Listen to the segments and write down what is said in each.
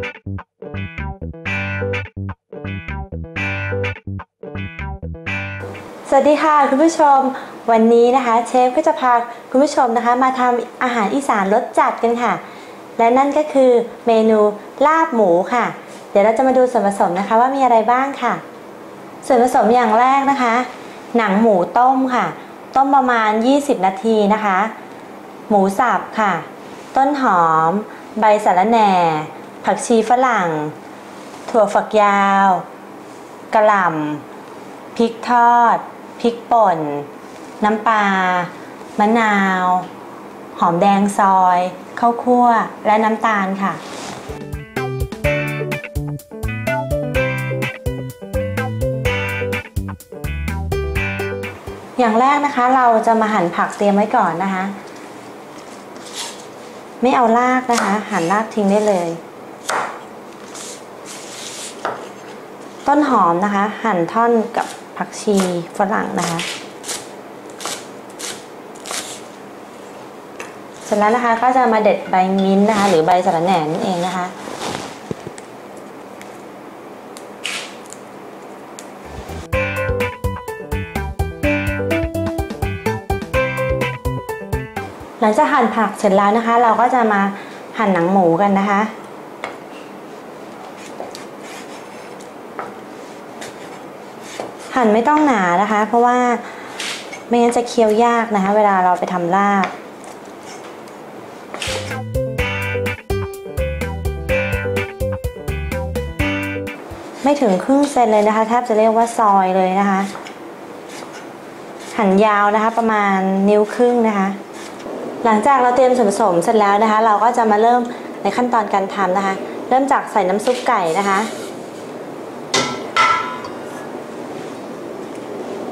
สวัสดีค่ะคุณผู้ชมวันนี้นะคะเชฟก็จะพาคุณผู้ชมนะคะ มาทำอาหารอีสานรสจัดกันค่ะ และนั่นก็คือเมนูลาบหมูค่ะ เดี๋ยวเราจะมาดูส่วนผสมนะคะว่ามีอะไรบ้างค่ะ ส่วนผสมอย่างแรกนะคะ หนังหมูต้มค่ะ ต้มประมาณ 20 นาทีนะคะ หมูสับค่ะ ต้นหอม ใบสะระแหน่ ผักชีฝรั่ง ถั่วฝักยาวกระหล่ำพริกทอดพริกป่น น้ำปลามะนาว หอมแดงซอยข้าวคั่วและน้ำตาลค่ะอย่างแรกนะคะเราจะมาหั่นผักเตรียมไว้ก่อนนะคะ ไม่เอารากนะคะ หั่นรากทิ้งได้เลย ต้นหอมนะคะ หั่นท่อนกับผักชีฝรั่งนะคะ เสร็จแล้วนะคะก็จะมาเด็ดใบมิ้นท์นะคะ หรือใบสะระแหน่นั่นเองนะคะ หลังจากหั่นผักเสร็จแล้วนะคะ เราก็จะมาหั่นหนังหมูกันนะคะ หั่นไม่ต้องหนานะคะ เพราะว่าไม่งั้นจะเคี้ยวยากนะคะ เวลาเราไปทำลาบไม่ถึงครึ่งเซนเลยนะคะแทบจะเรียกว่าซอยเลยนะคะ หั่นยาวนะคะประมาณนิ้วครึ่งนะคะ หลังจากเราเตรียมส่วนผสมเสร็จแล้วนะคะ เราก็จะมาเริ่มในขั้นตอนการทำนะคะ เริ่มจากใส่น้ำซุปไก่นะคะ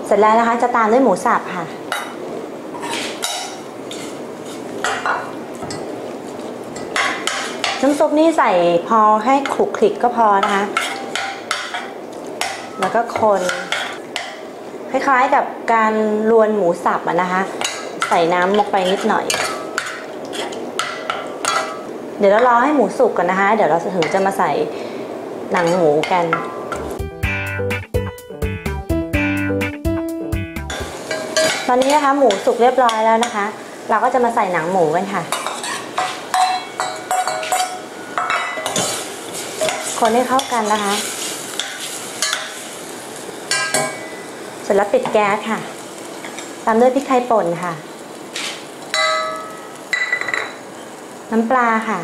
เสร็จแล้วนะคะจะตามด้วยหมูสับค่ะ น้ำซุปนี่ใส่พอให้คลุกคลิกก็พอนะคะ แล้วก็คน คล้ายๆกับการรวนหมูสับนะคะ ใส่น้ำลงไปนิดหน่อย เดี๋ยวเรารอให้หมูสุกก่อนนะคะ เดี๋ยวเราถึงจะมาใส่หนังหมูกัน ตอนนี้นะคะหมูสุกเรียบร้อยแล้วนะคะ เราก็จะมาใส่หนังหมูกันค่ะ คนให้เข้ากันนะคะ เสร็จแล้วปิดแก๊สค่ะ ตามด้วยพริกไทยป่นค่ะ น้ำปลาค่ะ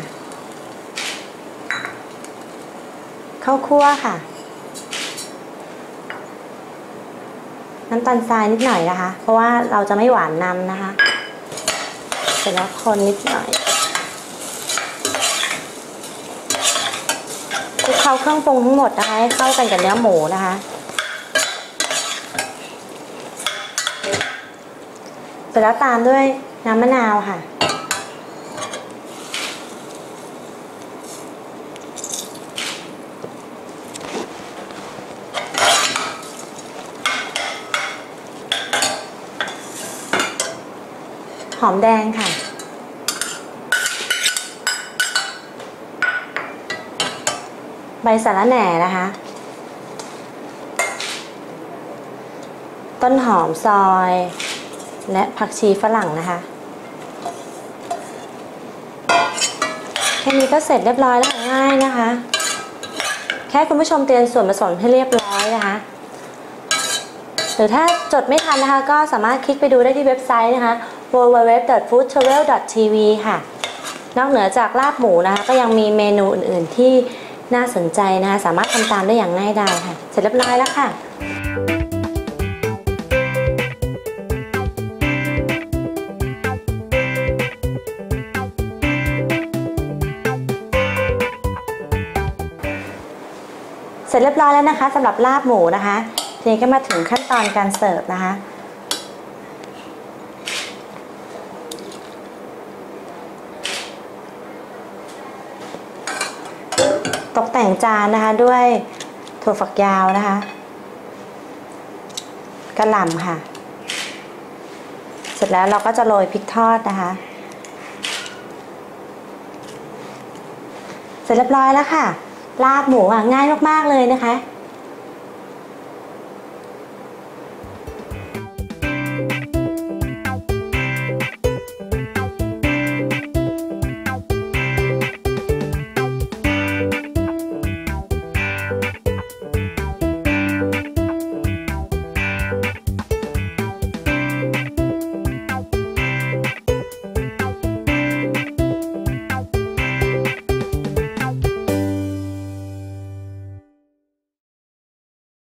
ข้าวคั่วค่ะ น้ำตาลทรายนิดหน่อยนะคะ เพราะว่าเราจะไม่หวานนำนะคะเสร็จแล้วคนนิดหน่อยคลุกเคล้าเครื่องปรุงทั้งหมดนะคะให้เข้ากันกับเนื้อหมูนะคะ เสร็จแล้วตามด้วยน้ำมะนาวค่ะ หอมแดงค่ะ ใบสะระแหน่นะคะ ต้นหอมซอย และผักชีฝรั่งนะคะแค่นี้ก็เสร็จเรียบร้อยแล้วง่ายนะคะ แค่คุณผู้ชมเตรียมส่วนผสมให้เรียบร้อยนะคะหรือถ้าจดไม่ทันนะคะ ก็สามารถคลิกไปดูได้ที่เว็บไซต์นะคะ www.foodtravel.tv ค่ะ นอกเหนือจากลาบหมูนะคะ ก็ยังมีเมนูอื่น ๆ ที่น่าสนใจนะคะสามารถทำตามได้อย่างง่ายดายค่ะ เสร็จเรียบร้อยแล้วค่ะเสร็จเรียบร้อยแล้วนะคะสำหรับลาบหมูนะคะ ทีนี้ก็มาถึงขั้นตอนการเสิร์ฟนะคะ ตกแต่งจานนะคะด้วยถั่วฝักยาวนะคะกระหล่ำค่ะ เสร็จแล้วเราก็จะโรยพริกทอดนะคะ เสร็จเรียบร้อยแล้วค่ะ ลาบหมูอะง่ายมากๆเลยนะคะ